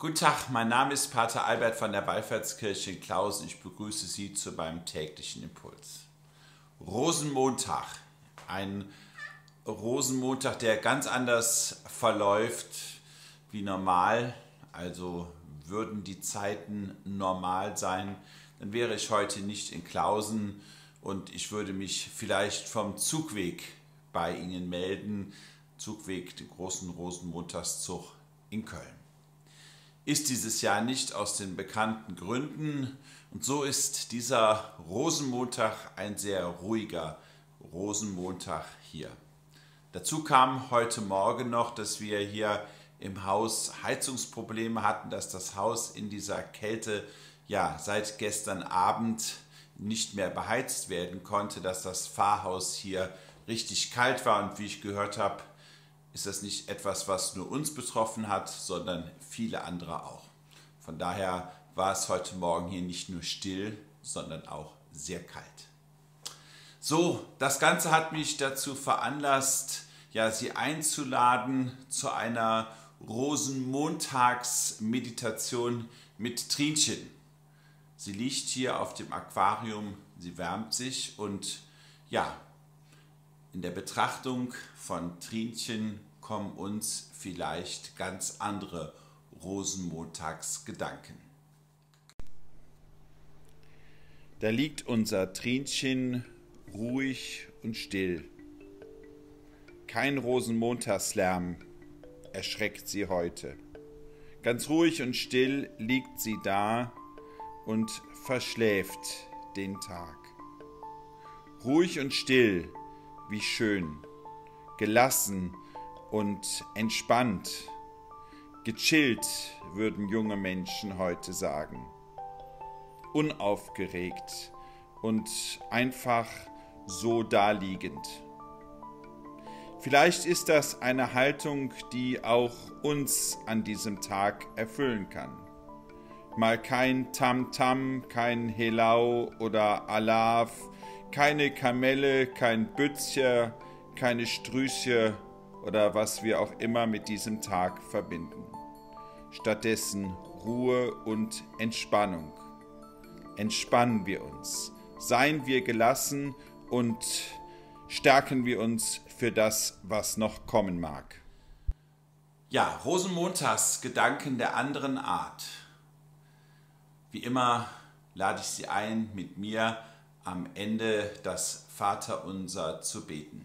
Guten Tag, mein Name ist Pater Albert von der Wallfahrtskirche in Klausen. Ich begrüße Sie zu meinem täglichen Impuls. Rosenmontag, ein Rosenmontag, der ganz anders verläuft wie normal. Also würden die Zeiten normal sein, dann wäre ich heute nicht in Klausen und ich würde mich vielleicht vom Zugweg bei Ihnen melden. Zugweg, den großen Rosenmontagszug in Köln ist dieses Jahr nicht aus den bekannten Gründen. Und so ist dieser Rosenmontag ein sehr ruhiger Rosenmontag hier. Dazu kam heute Morgen noch, dass wir hier im Haus Heizungsprobleme hatten, dass das Haus in dieser Kälte ja seit gestern Abend nicht mehr beheizt werden konnte, dass das Pfarrhaus hier richtig kalt war und wie ich gehört habe, ist das nicht etwas, was nur uns betroffen hat, sondern viele andere auch. Von daher war es heute Morgen hier nicht nur still, sondern auch sehr kalt. So, das Ganze hat mich dazu veranlasst, ja, Sie einzuladen zu einer Rosenmontagsmeditation mit Trinchen. Sie liegt hier auf dem Aquarium, sie wärmt sich und ja, in der Betrachtung von Trinchen kommen uns vielleicht ganz andere Rosenmontagsgedanken. Da liegt unser Trinchen ruhig und still. Kein Rosenmontagslärm erschreckt sie heute. Ganz ruhig und still liegt sie da und verschläft den Tag. Ruhig und still, wie schön, gelassen und entspannt. Gechillt, würden junge Menschen heute sagen. Unaufgeregt und einfach so daliegend. Vielleicht ist das eine Haltung, die auch uns an diesem Tag erfüllen kann. Mal kein Tamtam, -Tam, kein Helau oder Alaf, keine Kamelle, kein Bützche, keine Strüße oder was wir auch immer mit diesem Tag verbinden. Stattdessen Ruhe und Entspannung. Entspannen wir uns, seien wir gelassen und stärken wir uns für das, was noch kommen mag. Ja, Rosenmontags Gedanken der anderen Art. Wie immer lade ich Sie ein, mit mir am Ende das Vaterunser zu beten.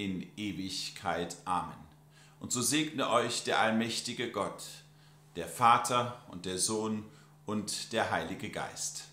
in Ewigkeit. Amen. Und so segne euch der allmächtige Gott, der Vater und der Sohn und der Heilige Geist.